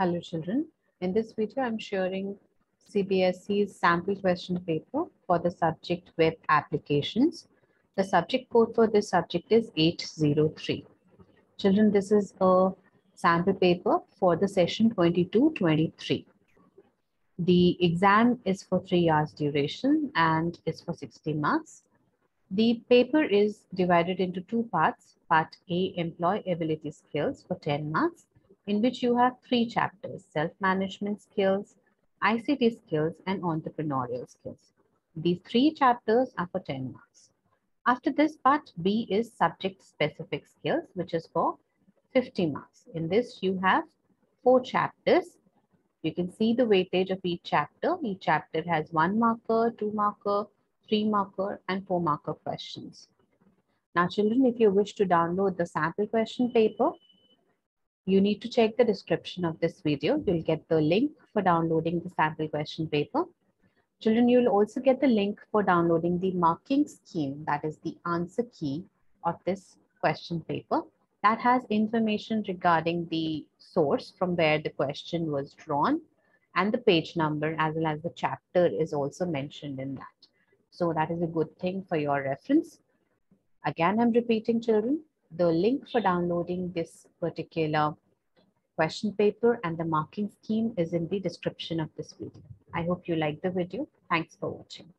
Hello children. In this video, I'm sharing CBSE's sample question paper for the subject web applications. The subject code for this subject is 803. Children, this is a sample paper for the session 22-23. The exam is for three hours duration and is for 60 marks. The paper is divided into two parts. Part A, employability skills for 10 marks in which you have three chapters, self-management skills, ICT skills, and entrepreneurial skills. These three chapters are for 10 marks. After this, part B is subject-specific skills, which is for 50 marks. In this, you have four chapters. You can see the weightage of each chapter. Each chapter has one marker, two marker, three marker, and four marker questions. Now, children, if you wish to download the sample question paper, you need to check the description of this video. You'll get the link for downloading the sample question paper. Children, you'll also get the link for downloading the marking scheme, that is the answer key of this question paper. That has information regarding the source from where the question was drawn and the page number as well as the chapter is also mentioned in that. So that is a good thing for your reference. Again, I'm repeating children, the link for downloading this particular question paper and the marking scheme is in the description of this video. I hope you like the video. Thanks for watching.